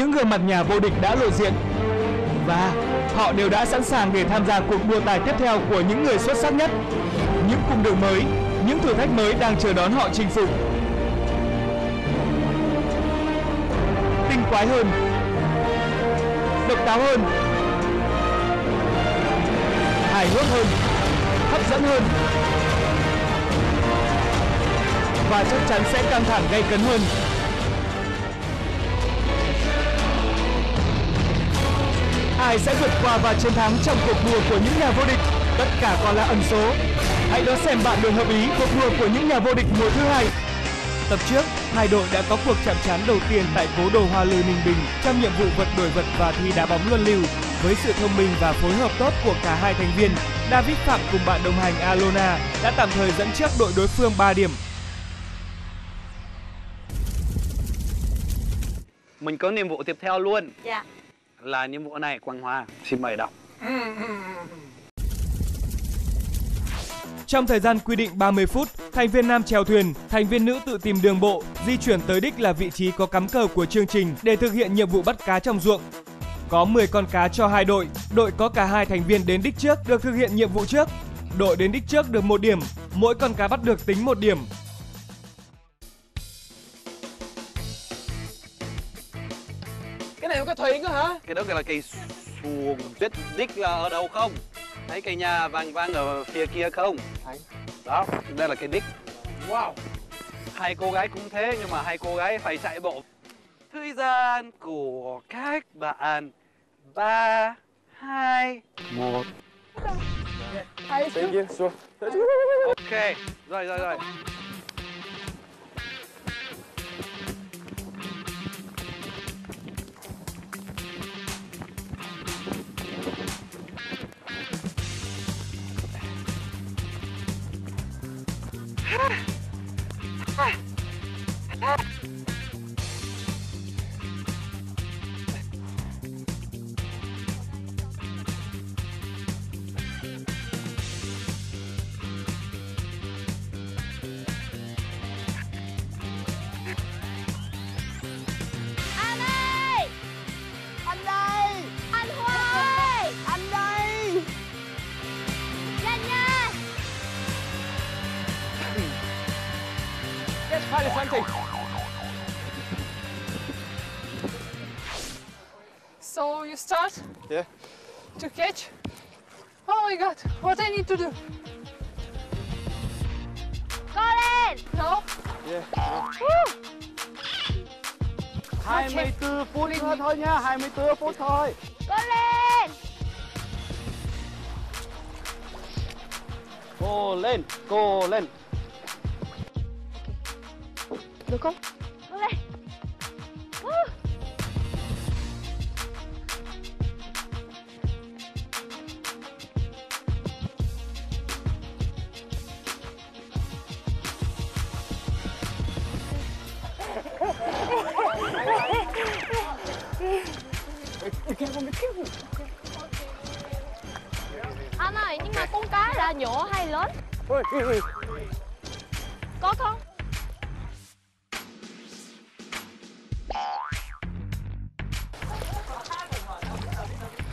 những gương mặt nhà vô địch đã lộ diện và họ đều đã sẵn sàng để tham gia cuộc đua tài tiếp theo của những người xuất sắc nhất. Những cung đường mới, những thử thách mới đang chờ đón họ chinh phục. Tinh quái hơn, độc đáo hơn, hài hước hơn, hấp dẫn hơn và chắc chắn sẽ căng thẳng gay cấn hơn. Ai sẽ vượt qua và chiến thắng trong cuộc đua của những nhà vô địch? Tất cả còn là ẩn số. Hãy đón xem bạn đường hợp ý cuộc đua của những nhà vô địch mùa thứ hai. Tập trước, hai đội đã có cuộc chạm trán đầu tiên tại cố đồ Hoa Lư Ninh Bình trong nhiệm vụ vật đổi vật và thi đá bóng luân lưu. Với sự thông minh và phối hợp tốt của cả hai thành viên, David Phạm cùng bạn đồng hành Alona đã tạm thời dẫn trước đội đối phương 3 điểm. Mình có nhiệm vụ tiếp theo luôn Dạ là nhiệm vụ này Quang Hoa. Xin mời đọc. Trong thời gian quy định 30 phút, thành viên nam chèo thuyền, thành viên nữ tự tìm đường bộ, di chuyển tới đích là vị trí có cắm cờ của chương trình để thực hiện nhiệm vụ bắt cá trong ruộng. Có 10 con cá cho hai đội, đội có cả hai thành viên đến đích trước được thực hiện nhiệm vụ trước. Đội đến đích trước được một điểm, mỗi con cá bắt được tính một điểm. Đó hả? Cái đó gọi là cây xuồng. Biết đích là ở đâu không? Thấy cây nhà vàng vàng ở phía kia không? Thấy. Đó, đây là cây đích. Wow. Hai cô gái cũng thế nhưng mà hai cô gái phải chạy bộ. Thời gian của các bạn ba hai một Tự nhiên xuống. Ok, rồi rồi rồi. Ha! Ha! Ha! Let's find something. So you start Yeah. to catch? Oh my god, what I need to do? Co lên! No? Yeah. Woo! 24 phút nữa thôi nha, 24 phút thôi. Co lên! Cô lên, cô lên. Được không? Co lên! Woo! Anh ơi, nhưng mà con cá là nhỏ hay lớn? Ôi, ui, ui.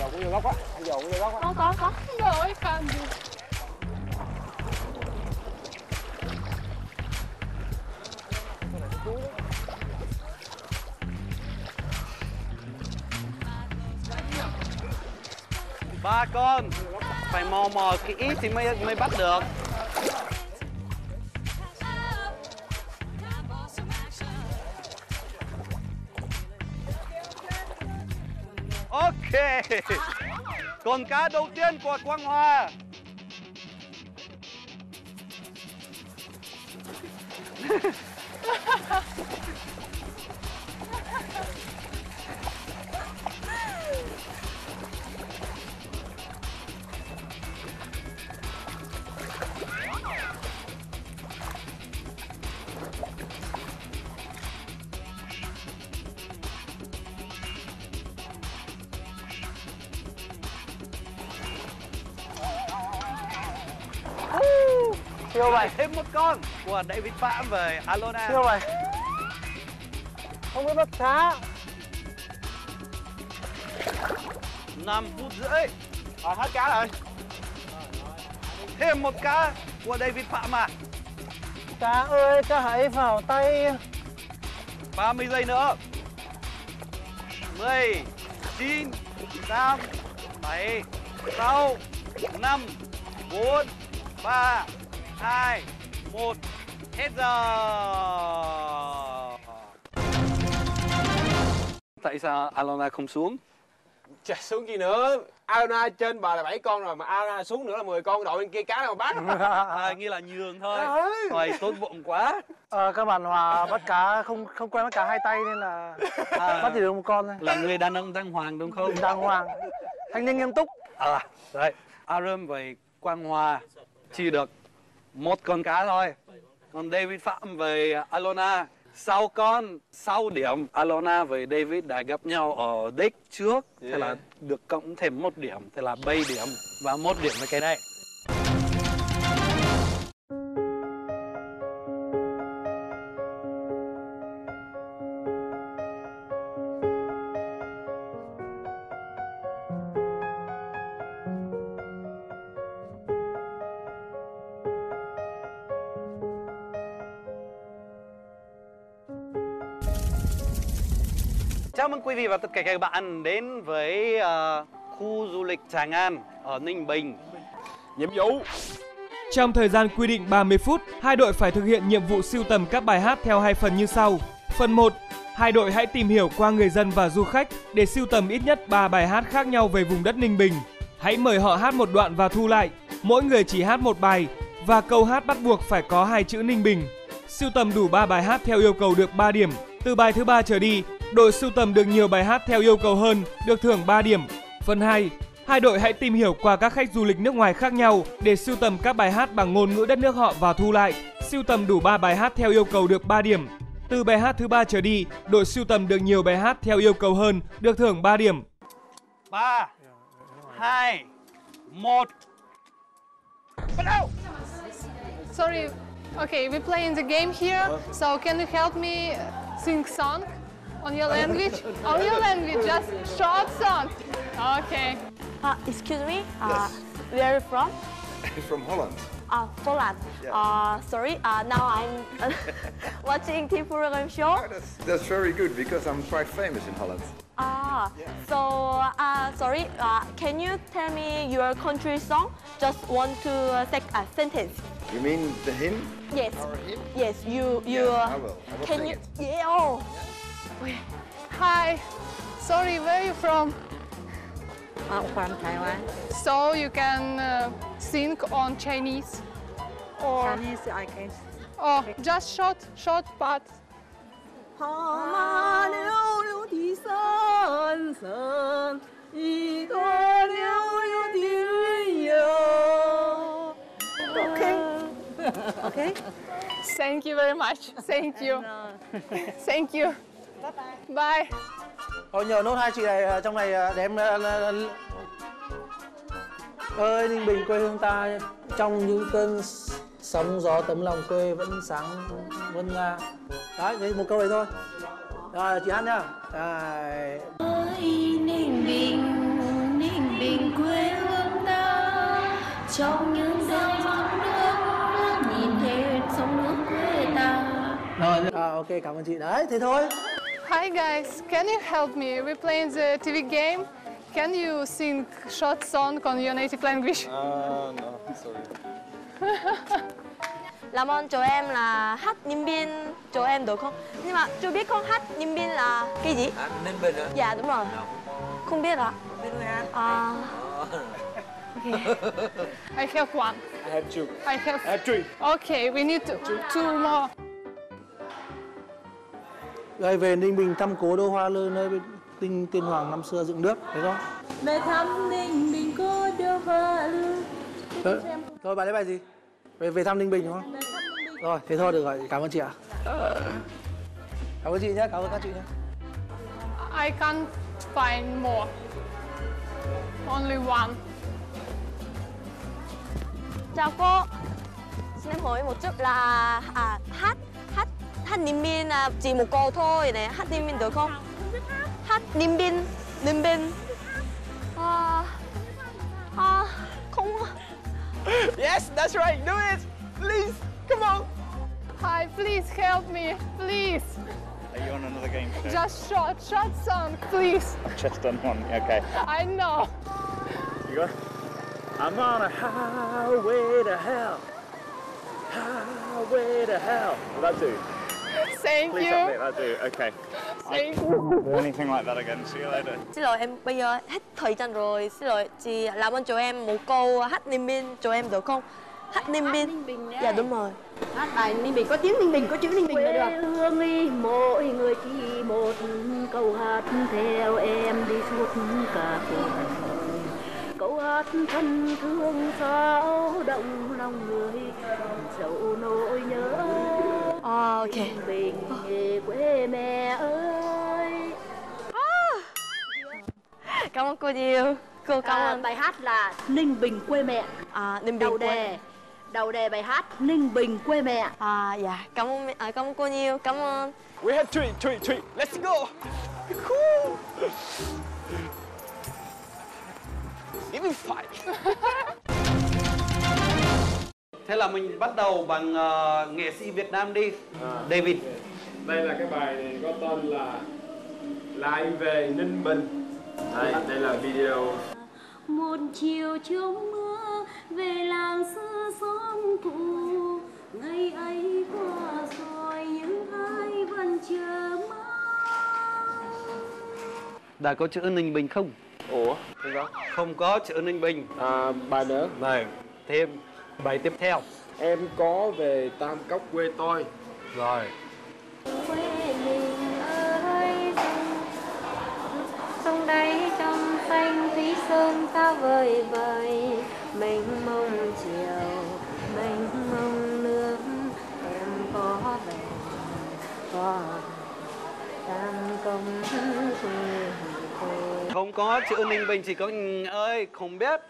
Giờ cũng vô góc á, giờ cũng vô góc á. Có, có, có. rồi I can't. Ba con phải mò mò kỹ thì mới mới bắt được. Ok. Con cá đầu tiên của Quang hòa Siêu vậy, Thêm một con của David Phạm về Alona. siêu vậy. Không biết bắt cá. 5 phút rưỡi Rồi hết cá rồi. Thêm một cá của David Phạm à Cá ơi, cá hãy vào tay. 30 giây nữa 10 9 8 7 6 5 4 3 2 1 Hết giờ Tại sao Alona không xuống? Trời, xuống gì nữa. Aona trên bờ là 7 con rồi, mà Aona xuống nữa là 10 con. Đội bên kia cá nào bắt. À, nghĩa là nhường thôi. Hoài tốt bụng quá Ờ, các bạn Hòa bắt cá không không quen bắt cá hai tay nên là à, bắt chỉ được một con thôi. Là người đàn ông đàng hoàng đúng không? Đàng hoàng, thanh niên nghiêm túc. À, đấy. Aram với Quang Hòa chỉ được một con cá thôi. Còn David Phạm với Alona 6 con, 6 điểm. Alona với David đã gặp nhau ở đích trước. Thế là được cộng thêm một điểm. Thế là 7 điểm và một điểm với cái này. Chào mừng quý vị và tất cả các bạn đến với ờ, khu du lịch Tràng An ở Ninh Bình. Nhiệm vụ. Trong thời gian quy định 30 phút, hai đội phải thực hiện nhiệm vụ siêu tầm các bài hát theo hai phần như sau. Phần 1, hai đội hãy tìm hiểu qua người dân và du khách để siêu tầm ít nhất 3 bài hát khác nhau về vùng đất Ninh Bình. Hãy mời họ hát một đoạn và thu lại. Mỗi người chỉ hát một bài và câu hát bắt buộc phải có hai chữ Ninh Bình. Siêu tầm đủ 3 bài hát theo yêu cầu được 3 điểm. Từ bài thứ ba trở đi, đội siêu tầm được nhiều bài hát theo yêu cầu hơn được thưởng 3 điểm. Phần 2, hai đội hãy tìm hiểu qua các khách du lịch nước ngoài khác nhau để siêu tầm các bài hát bằng ngôn ngữ đất nước họ và thu lại. Siêu tầm đủ 3 bài hát theo yêu cầu được 3 điểm. Từ bài hát thứ ba trở đi, đội siêu tầm được nhiều bài hát theo yêu cầu hơn được thưởng 3 điểm. 3 2 1 Bắt đầu. Sorry. Okay, we play in the game here. So can you help me sing song on your language? On your language, just short song. Okay. Uh, excuse me, uh, where are you from? From Holland. Uh, Poland. Yeah. Uh, sorry, uh, now I'm watching TV program show. Oh, that's, that's very good because I'm quite famous in Holland. Ah, so uh, sorry, uh, can you tell me your country song? Just want to uh, take a sentence. You mean the hymn? Yes. Our hymn? Yes, you you. Yeah, uh, I will. I will can you? it. Yeah. Oh. Wait. Hi. Sorry, where are you from? I'm from Taiwan. So you can uh, think on Chinese or Chinese, I can. Oh, just short, short part. Okay. okay. Thank you very much. Thank you. Thank you. Bye. Thôi nhờ nốt hai chị này ờ, trong này để em ờ, là- là- ơi Ninh Bình quê hương ta trong những cơn sóng gió tấm lòng quê vẫn sáng vân nga đấy đấy một câu đấy thôi rồi chị hát nhá. Ơi Ninh Bình, Ninh Bình quê hương ta, trong những dòng sông nước nhìn thấy sông nước quê ta. rồi à, ok cảm ơn chị đấy thế thôi Hi guys, can you help me? We're playing the TV game. Can you sing short song on your native language? Uh, no, sorry. Làm ơn cho em là hát Ninh Biên cho em được không? Nhưng mà chưa biết con hát Ninh Biên là cái gì? À, Ninh Bình hả? Dạ đúng rồi. Không biết ạ. Biết người hát. À, I have one. I have two. I have. I have three. Okay, we need two, two more. Rồi về Ninh Bình thăm cố đô Hoa Lư nơi tinh tiên hoàng năm xưa dựng nước thế không Về thăm Ninh Bình cô đưa hoa lư. Thôi bạn lấy bài gì về về thăm Ninh Bình đúng không rồi thế thôi được rồi cảm ơn chị ạ cảm ơn chị nhé cảm ơn các chị nhé I can't find more. Only one. chào cô. Xin em hỏi một chút là à, hát hát Ninh Biên là chỉ một câu thôi này hát Ninh Biên được không? Hát Ninh Biên, Ninh Biên. À, à, không Yes, that's right. Do it. Please. Come on. Hi, please help me, please. Are you on another game show? Just short, short song, please. I've just done one. Okay. I know. You got. I'm on a highway to hell. Highway to hell. Will that do? Thank Please you. update that do. Okay. Thank you. Do anything like that again. See you later. Xin lỗi em bây giờ hết thời gian rồi Xin lỗi chị làm ơn cho em một câu hát Ninh Bình cho em được không? Hát Ninh Bình Dạ đúng rồi hát bài ninh bình có tiếng ninh bình có chữ ninh bình là được quê hương y mỗi người chỉ một câu hát theo em đi suốt cả cuộc đời câu hát thân thương sao động lòng người dẫu nỗi ok ninh bình về quê mẹ ơi Cảm ơn cô nhiều Cô cảm à, ơn bài hát là ninh bình quê mẹ À Ninh Bình đầu quê. đề đầu đề bài hát ninh bình quê mẹ À dạ cảm ơn à, cảm ơn cô nhiều Cảm ơn We have three, three, three. Let's go. Cool. Give me five. Thế là mình bắt đầu bằng ờ, nghệ sĩ Việt Nam đi. David. Đây là cái bài này có tên là Lại về Ninh Bình. Đây, đây là video. một chiều trông mưa về làng xưa xóm cũ ngày ấy qua rồi nhưng ai vẫn chờ mong Đã có chữ Ninh Bình không? Ủa, không có. Không có chữ Ninh Bình. À, bài nữa. Này, thêm bài tiếp theo. Em có về Tam Cốc quê tôi. Rồi. quê mình ơi sông đáy trong xanh thúy sơn xa vời vời mênh mông chiều mênh mông nước em có về có tam công quê tôi Không có chữ Ninh Bình chỉ có ơi, không biết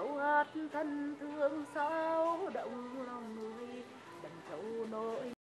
câu hát thân thương sao động lòng người đành châu nỗi